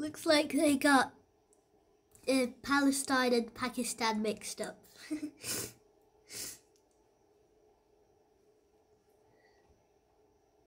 looks like they got uh, Palestine and Pakistan mixed up.